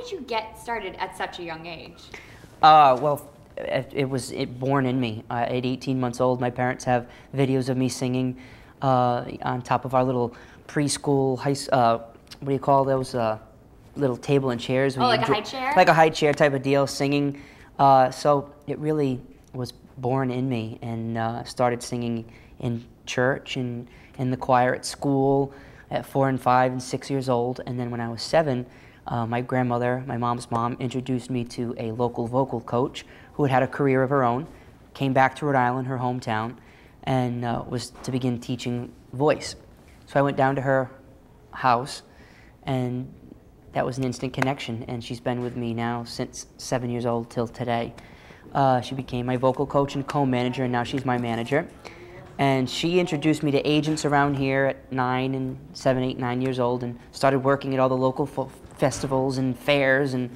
did you get started at such a young age? Uh, well, it, it was it born in me. Uh, at 18 months old, my parents have videos of me singing uh, on top of our little preschool high. Uh, what do you call those? Uh, little table and chairs. Oh, like a high chair? Like a high chair type of deal, singing. Uh, so it really was born in me, and uh, started singing in church and in the choir at school at four and five and six years old. And then when I was seven, uh, my grandmother, my mom's mom, introduced me to a local vocal coach who had had a career of her own, came back to Rhode Island, her hometown, and uh, was to begin teaching voice. So I went down to her house, and that was an instant connection. And she's been with me now since seven years old till today. Uh, she became my vocal coach and co-manager, and now she's my manager. And she introduced me to agents around here at nine and seven, eight, nine years old, and started working at all the local festivals and fairs. And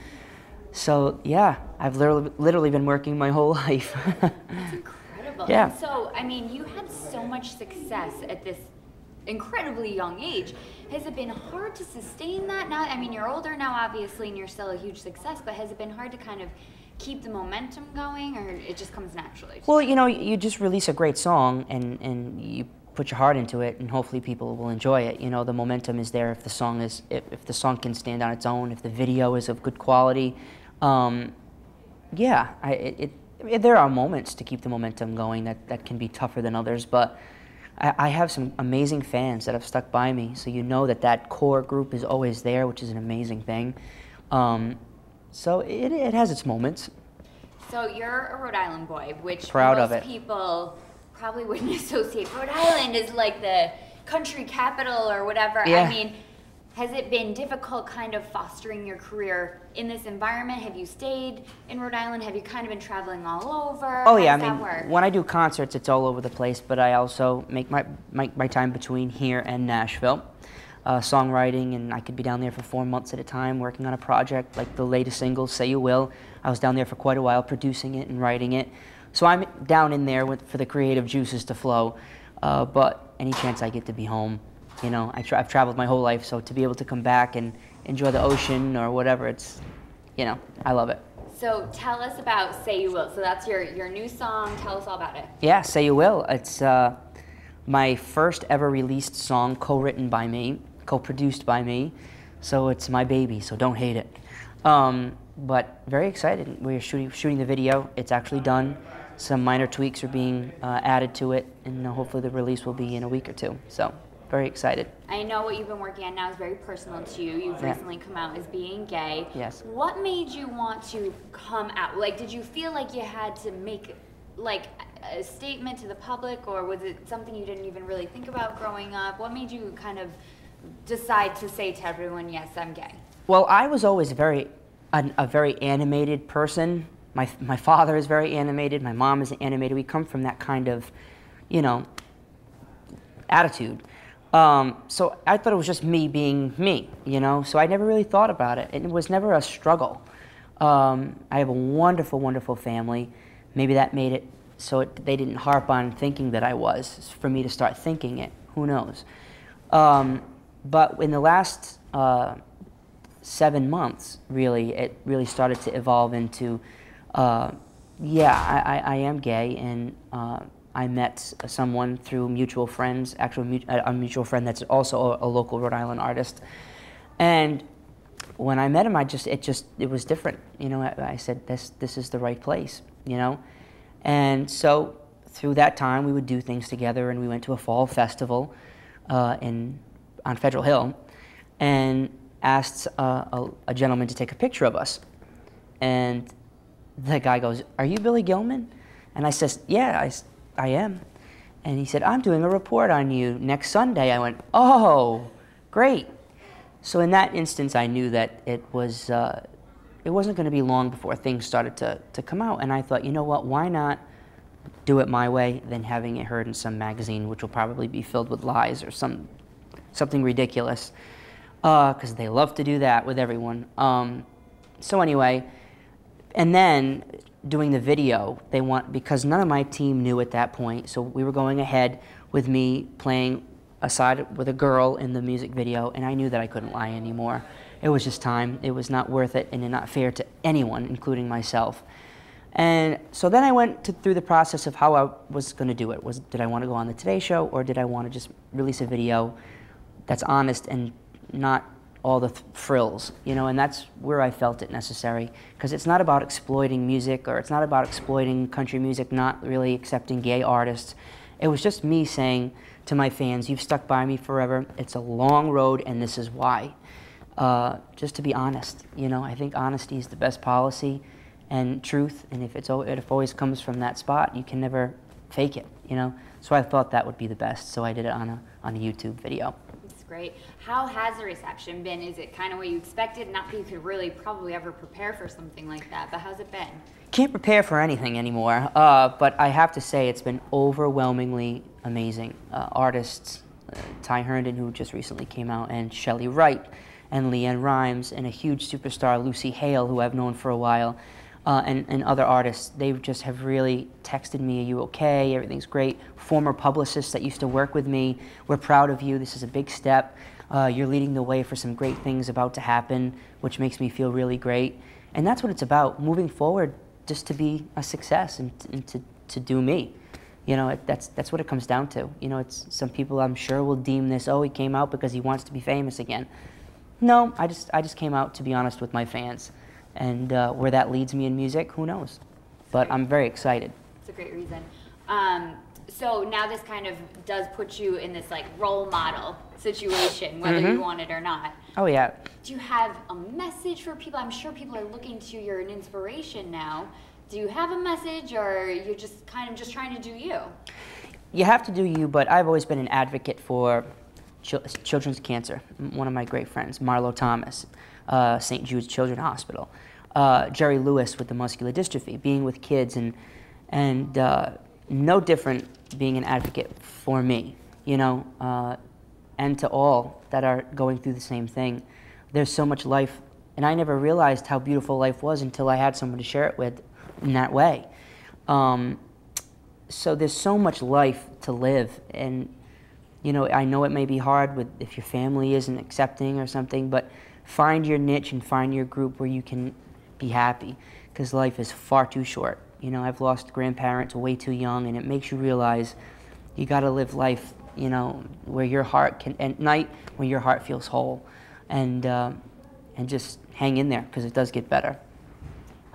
so, yeah, I've literally, literally been working my whole life. That's incredible. Yeah. And so, I mean, you had so much success at this incredibly young age. Has it been hard to sustain that? Now, I mean, you're older now, obviously, and you're still a huge success, but has it been hard to kind of keep the momentum going, or it just comes naturally? Well, you know, you just release a great song and, and you put your heart into it, and hopefully people will enjoy it. You know, the momentum is there if the song is if, if the song can stand on its own, if the video is of good quality. Um, yeah, I, it, it, there are moments to keep the momentum going that, that can be tougher than others, but I, I have some amazing fans that have stuck by me, so you know that that core group is always there, which is an amazing thing. Um, so it, it has its moments. So you're a Rhode Island boy, which Proud most of it. people probably wouldn't associate Rhode Island as like the country capital or whatever. I mean, has it been difficult kind of fostering your career in this environment? Have you stayed in Rhode Island? Have you kind of been traveling all over? Oh How yeah, I mean, work? when I do concerts, it's all over the place. But I also make my my, my time between here and Nashville, uh, songwriting, and I could be down there for four months at a time working on a project like the latest single, "Say You Will." I was down there for quite a while producing it and writing it, so I'm down in there with, for the creative juices to flow. Uh, but any chance I get to be home, you know, I tra- I've traveled my whole life, so to be able to come back and enjoy the ocean or whatever, it's, you know, I love it. so tell us about Say You Will. So that's your, your new song. Tell us all about it. Yeah, Say You Will. It's uh, my first ever released song, co written by me, co produced by me. So it's my baby, so don't hate it. Um, but very excited. We're shooting, shooting the video, it's actually done. Some minor tweaks are being uh, added to it, and uh, hopefully the release will be in a week or two. So, very excited. I know what you've been working on now is very personal to you. You've Yeah. recently come out as being gay. Yes. What made you want to come out? Like, did you feel like you had to make like a statement to the public, or was it something you didn't even really think about growing up? What made you kind of decide to say to everyone, "Yes, I'm gay"? Well, I was always very, an, a very animated person. My, my father is very animated. My mom is animated. We come from that kind of, you know, attitude. Um, so I thought it was just me being me, you know. So I never really thought about it. It was never a struggle. Um, I have a wonderful, wonderful family. Maybe that made it so it, they didn't harp on thinking that I was. For me to start thinking it, who knows? Um, but in the last uh, seven months, really, it really started to evolve into, uh, yeah, I, I, I am gay, and uh, I met someone through mutual friends, actually a mutual friend that's also a, a local Rhode Island artist, and when I met him, I just it just it was different, you know. I, I said this this is the right place, you know, and so through that time we would do things together, and we went to a fall festival uh, in on Federal Hill, and asked uh, a, a gentleman to take a picture of us. And the guy goes, Are you Billy Gilman? And I says, Yeah, I, I am. And he said, I'm doing a report on you next Sunday. I went, Oh, great. So in that instance, I knew that it was uh, it wasn't going to be long before things started to, to come out. And I thought, you know what? Why not do it my way than having it heard in some magazine, which will probably be filled with lies or some something ridiculous, because they love to do that with everyone. Um, so anyway, and then doing the video, they want because none of my team knew at that point. So we were going ahead with me playing aside with a girl in the music video, and I knew that I couldn't lie anymore. it was just time. It was not worth it and not fair to anyone, including myself. And so then I went to, through the process of how I was going to do it. Was did I want to go on the Today Show or did I want to just release a video that's honest and not all the th- frills, you know? And that's where I felt it necessary because it's not about exploiting music or it's not about exploiting country music, not really accepting gay artists. It was just me saying to my fans, "You've stuck by me forever. It's a long road, and this is why." Uh, just to be honest, you know, I think honesty is the best policy and truth. And if it's if it always comes from that spot, you can never fake it. You know. So I thought that would be the best. So I did it on a on a YouTube video. Great. How has the reception been? Is it kind of what you expected? Not that you could really probably ever prepare for something like that, but how's it been? Can't prepare for anything anymore. Uh, but I have to say it's been overwhelmingly amazing. Uh, artists, uh, Ty Herndon, who just recently came out, and Chely Wright, and LeAnn Rimes, and a huge superstar, Lucy Hale, who I've known for a while uh, and, and other artists, they just have really texted me, Are you okay? Everything's great. Former publicists that used to work with me, we're proud of you. This is a big step. Uh, you're leading the way for some great things about to happen, which makes me feel really great. And that's what it's about moving forward, just to be a success and, and to, to do me. You know, it, that's, that's what it comes down to. You know, it's, some people I'm sure will deem this, oh, he came out because he wants to be famous again. No, I just, I just came out to be honest with my fans. And uh, where that leads me in music, who knows? But I'm very excited. It's a great reason. Um, so now this kind of does put you in this like role model situation, whether mm-hmm. you want it or not. Oh yeah. Do you have a message for people? I'm sure people are looking to you. You're an inspiration now. Do you have a message, or you're just kind of just trying to do you? You have to do you, but I've always been an advocate for children's cancer. One of my great friends, Marlo Thomas uh, St. Jude's Children's Hospital. Uh, Jerry Lewis with the muscular dystrophy, being with kids, and and uh, no different being an advocate for me, you know, uh, and to all that are going through the same thing. There's so much life, and I never realized how beautiful life was until I had someone to share it with in that way. Um, so there's so much life to live, and you know, I know it may be hard with if your family isn't accepting or something, but find your niche and find your group where you can be happy because life is far too short. You know, I've lost grandparents way too young, and it makes you realize you got to live life, you know, where your heart can, at night, when your heart feels whole, and, uh, and just hang in there because it does get better.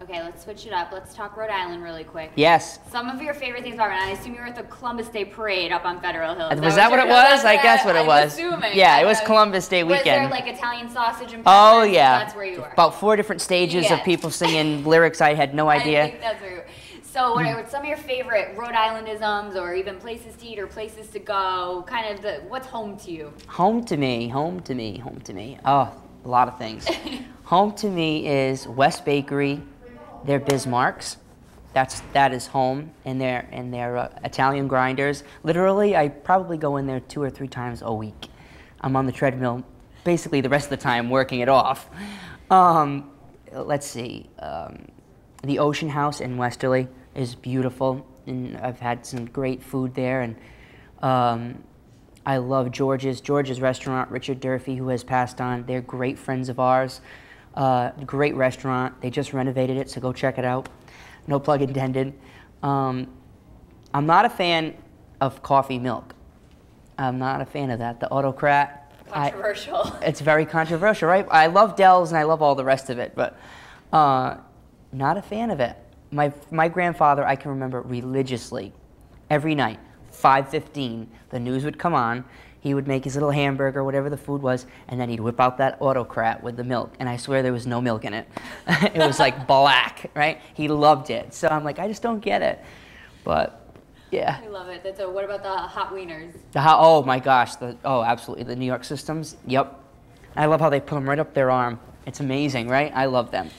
Okay, let's switch it up. Let's talk Rhode Island really quick. Yes. Some of your favorite things about Rhode Island. I assume you were at the Columbus Day Parade up on Federal Hill. Was, was that what it was? I guess what it was. Assuming. Yeah, it was uh, Columbus Day weekend. Was there like Italian sausage and Oh yeah. That's where you were. About four different stages yes. of people singing lyrics I had no idea. I think that's where you were. So, what are some of your favorite Rhode Islandisms, or even places to eat or places to go? Kind of the what's home to you? Home to me, home to me, home to me. Oh, a lot of things. home to me is West Bakery, they're Bismarcks. That's that is home, and they're and they're uh, Italian grinders. Literally, I probably go in there two or three times a week. I'm on the treadmill, basically the rest of the time working it off. Um, let's see, um, the Ocean House in Westerly is beautiful, and I've had some great food there, and um, I love George's George's restaurant. Richard Durfee, who has passed on, they're great friends of ours. Uh, great restaurant. They just renovated it, so go check it out. No plug intended. Um, I'm not a fan of coffee milk. I'm not a fan of that. The autocrat. Controversial. I, it's very controversial, right? I love Del's and I love all the rest of it, but uh, not a fan of it. My, my grandfather, I can remember religiously, every night, 5.15, the news would come on, he would make his little hamburger, whatever the food was, and then he'd whip out that autocrat with the milk. And I swear there was no milk in it. it was like black, right? He loved it. So I'm like, I just don't get it. But yeah. I love it. That's a, what about the hot wieners? The hot, oh my gosh. The, oh, absolutely. The New York systems. Yep. I love how they put them right up their arm. It's amazing, right? I love them.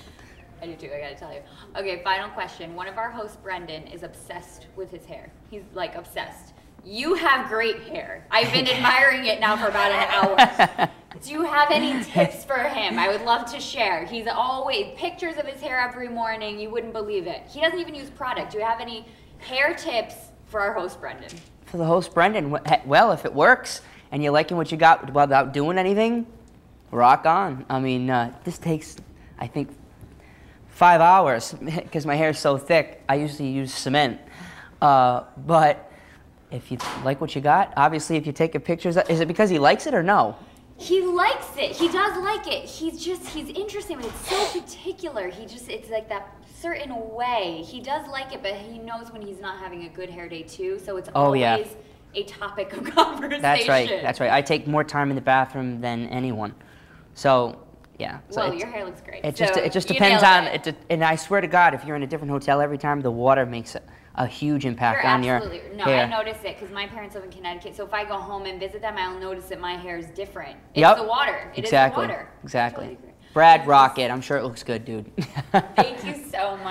I do too, I gotta tell you. Okay, final question. One of our hosts, Brendan, is obsessed with his hair. He's like obsessed. You have great hair. I've been admiring it now for about an hour. Do you have any tips for him? I would love to share. He's always pictures of his hair every morning. You wouldn't believe it. He doesn't even use product. Do you have any hair tips for our host, Brendan? For the host, Brendan, well, if it works and you're liking what you got without doing anything, rock on. I mean, uh, this takes, I think, five hours because my hair is so thick. I usually use cement. Uh, but if you like what you got, obviously, if you take a picture, is it because he likes it or no? He likes it. He does like it. He's just he's interesting, but it's so particular. He just it's like that certain way. He does like it, but he knows when he's not having a good hair day too. So it's Oh, always yeah. a topic of conversation. That's right. That's right. I take more time in the bathroom than anyone. So, yeah. So well, your hair looks great. It just it just depends on it. it. And I swear to God, if you're in a different hotel every time, the water makes a, a huge impact You're on your absolutely no. hair. I notice it because my parents live in Connecticut. So if I go home and visit them, I'll notice that my hair is different. It's Yep. the water. It is exactly. the water. Exactly. Totally. Brad, rock it. I'm sure it looks good, dude. Thank you so much.